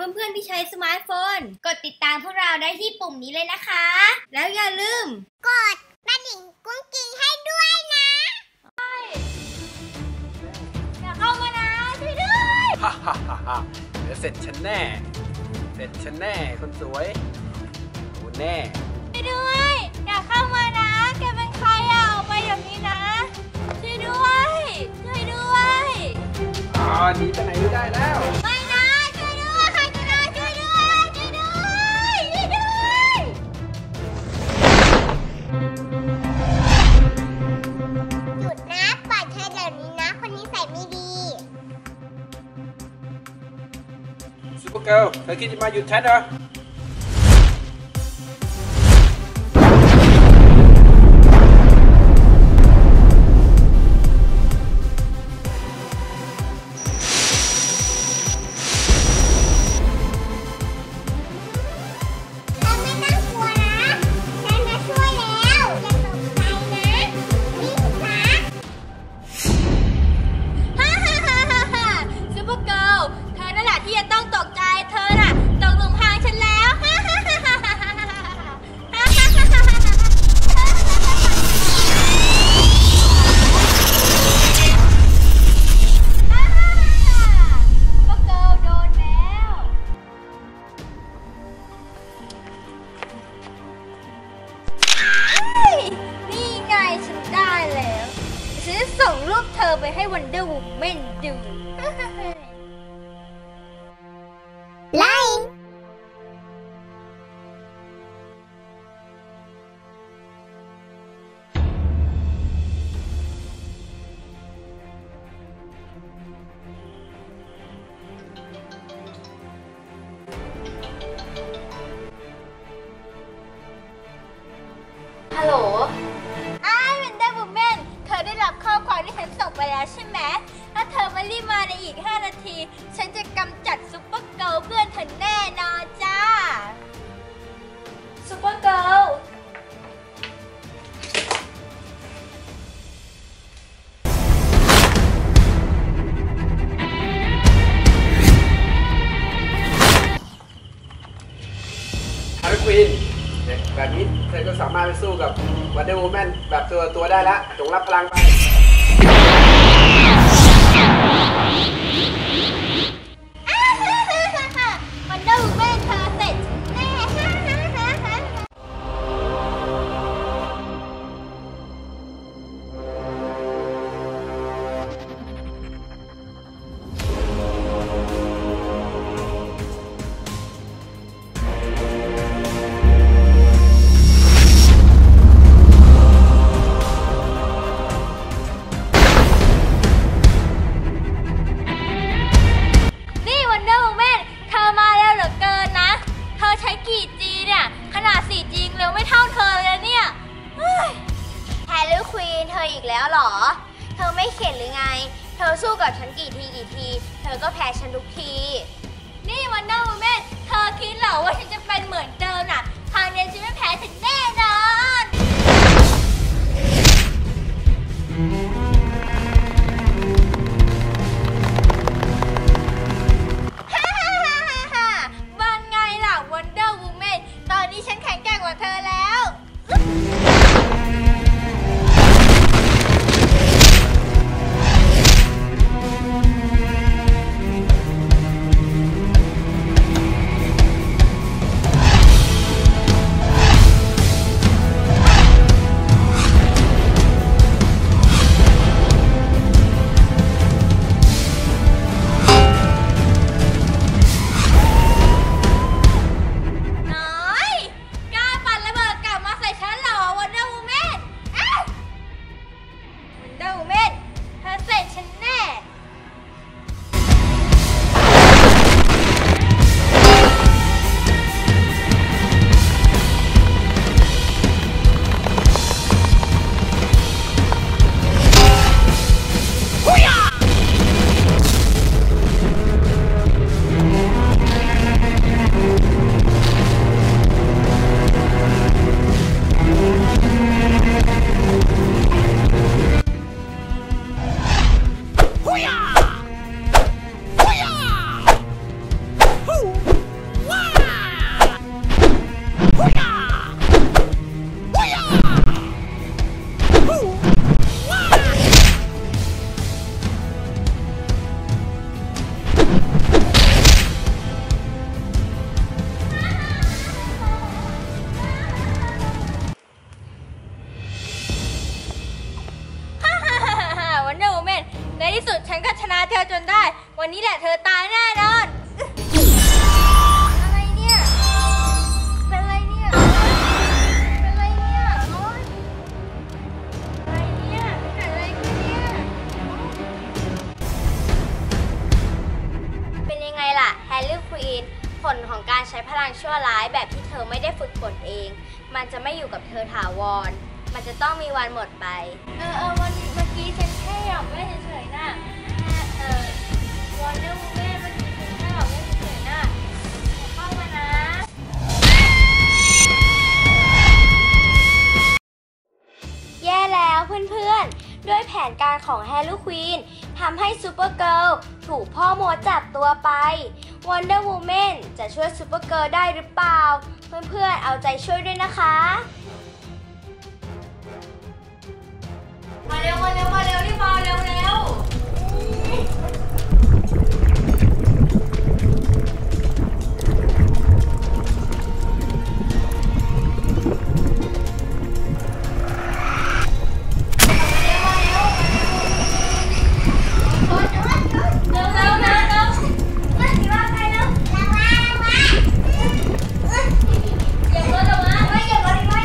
สำหรับเพื่อนๆที่ใช้สมาร์ทโฟน กดติดตามพวกเราได้ที่ปุ่มนี้เลยนะคะ แล้วอย่าลืม กดกระดิ่งกุ้งกิ้งให้ด้วยนะอย่าเข้ามานะช่วยด้วยฮ่าฮ่าฮ่าฮ่าเดี๋ยวเสร็จฉันแน่ เสร็จฉันแน่คนสวยโอ้แน่ ช่วยด้วยอย่าเข้ามานะแกเป็นใครอะออกไปอย่างนี้นะช่วยด้วยช่วยด้วย อ่าหนีไปไหนไม่ได้แล้ว go. They'll give you my utenna. mình do รับข้อความที่ฉันส่งไปแล้วใช่ไหมถ้าเธอไม่รีบมาในอีก 5 นาที ฉันจะกำจัดซุปเปอร์เกิร์ลเพื่อนเธอแน่นอนจ้าซุปเปอร์เกิร์ลฮาร์ลีย์ควีนเนี่ยแบบนี้เธอก็สามารถไปสู้กับวันเดอร์วูแมนแบบตัวต่อตัวได้แล้วจงรับพลังไป Thank you. กับฉันกี่ทีกี่ที เธอก็แพ้ฉันทุกที วันนี้แหละเธอตายแน่นอน อะไรเนี่ย เป็นอะไรเนี่ย เป็นอะไรเนี่ยโอ๊ยอะไรเนี่ยเกิดอะไรขึ้นเนี่ยเป็นยังไงล่ะแฮร์รี่ควีนผลของการใช้พลังชั่วร้ายแบบที่เธอไม่ได้ฝึกฝนเอง มันจะไม่อยู่กับเธอถาวร มันจะต้องมีวันหมดไป เออเออวันเมื่อกี้ฉันแค่อยากเล่นเฉยๆน่ะ ของฮาร์ลีย์ควีนทำให้ซูเปอร์เกิร์ลถูกพ่อโมจับตัวไปวันเดอร์วูแมนจะช่วยซูเปอร์เกิร์ลได้หรือเปล่า เพื่อนๆเอาใจช่วยด้วยนะคะ